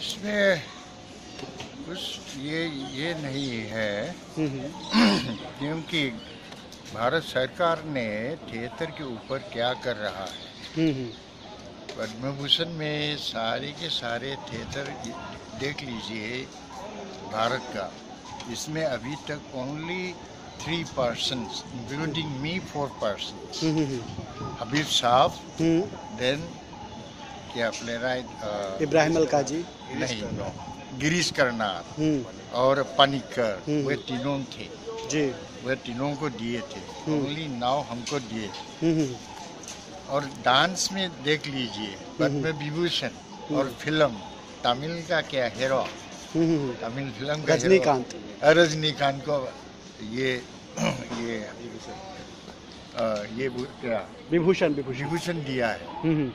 इसमें कुछ ये ये नहीं है। हम्म, क्योंकि भारत सरकार ने थिएटर के ऊपर क्या कर रहा है? हम्म, पद्म भूषण में सारे के सारे थिएटर देख लीजिए भारत का। इसमें अभी तक only three person including me four person hmm, hmm, Habib साहब हम्म, देन क्या प्ले राइट इब्राहिम अलकाजी। नहीं नो गिरीश करनार हम्म, और पनिकर हम्म। वे तीनों थे। जी। वे तीनों को दिए थे। हम्म। ओनली नाव हमको दिए हम्म, और डांस में देख लीजिए पद्म विभूषण और फ़िल्म तमिल का क्या हीरो हम्म, तमिल फ़िल्म का रजनीकांत। रजनीकांत को ये ये अ, ये क्या? विभूषण विभूषण। दिया है। हम्म,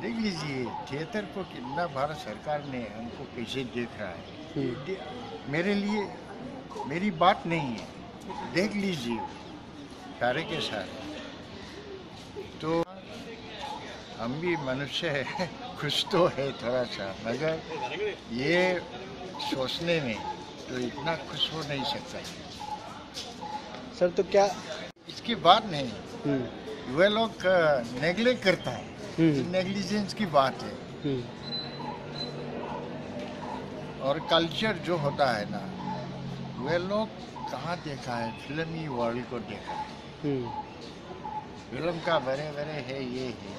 देख लीजिए थिएटर को कितना भारत सरकार ने हमको कैसे देख रहा है। हम्म, मेरे लिए मेरी बात नहीं है। देख लीजिए सारे के सारे तो हम भी मनुष्य है खुश तो है थोड़ा सा मगर ये सोचने में तो इतना खुश हो नहीं सकता सर तो क्या इसकी बात नहीं। वह लोग नेग्लेक्ट करता है। हम्म, नेग्लिजेंस की बात है। हम्म, और कल्चर जो होता है ना वे लोग कहाँ देखा है? फिल्मी वर्ल्ड को देखा है। हम्म, फ़िल्म का बड़े बड़े है ये है।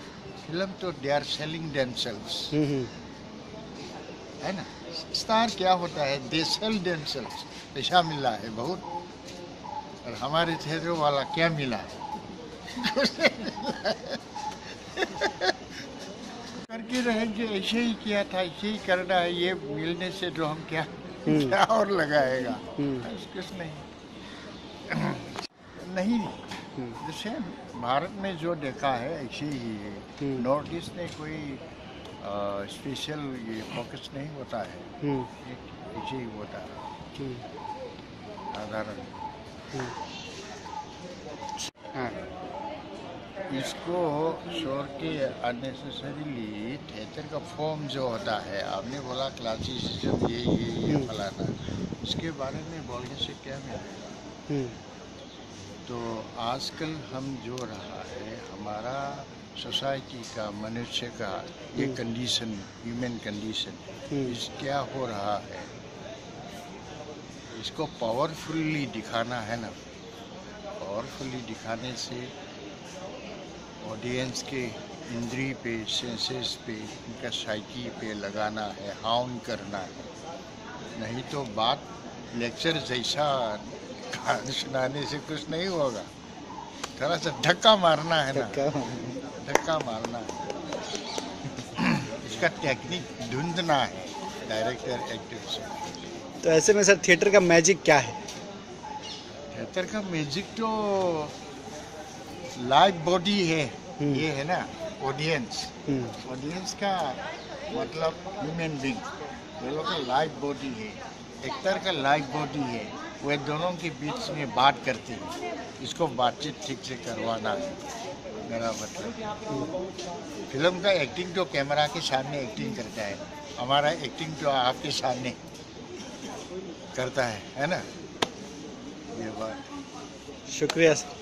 फ़िल्म तो they are selling themselves hmm, है ना? स्टार क्या होता है? दे सेल देमसेल्स पैसा मिला है बहुत। और हमारे थिएटर वाला क्या मिला है। करके रहेंगे ऐसे ही किया था ऐसे ही करना है ये मिलने से जो हम क्या हम्म। क्या और लगाएगा? हम्म, कुछ नहीं। नहीं हम्म, जैसे भारत में जो देखा है ऐसे ही है। नॉर्थ ईस्ट में कोई स्पेशल ये फोकस नहीं होता है। ऐसे ही होता है। साधारण। हाँ। इसको छोड़ के अननेसेसरीली थिएटर का फॉर्म जो होता है आपने बोला क्लासिसिज्म ये ये ये हम्म। फलाना। इसके बारे में बोलने से क्या मिलेगा? हम्म, तो आजकल हम जो रहा है हमारा सोसाइटी का मनुष्य का ये। कंडीशन ह्यूमन कंडीशन इस क्या हो रहा है? इसको पावरफुली दिखाना है ना? पावरफुली दिखाने से ऑडियंस के इंद्री पे सेंसेस पे उनका साइकी पे लगाना है हाउन करना है। नहीं तो बात लेक्चर जैसा कहानी सुनाने से कुछ नहीं होगा। थोड़ा सा धक्का मारना है ना। धक्का मारना है। इसका टेक्निक ढूंढना है डायरेक्टर एक्टर से। तो ऐसे में सर थिएटर का मैजिक क्या है? थिएटर का मैजिक तो लाइव बॉडी है। ये है ना ऑडियंस ऑडियंस का मतलब ह्यूमन बींग ये लोग का लाइफ बॉडी है. एक्टर का लाइफ बॉडी है. वे दोनों के बीच में बात करते हैं. इसको बातचीत ठीक से करवाना है. मेरा मतलब। फ़िल्म का एक्टिंग तो कैमरा के सामने एक्टिंग करता है हमारा एक्टिंग तो आपके सामने करता है है ना? ये बात। शुक्रिया सर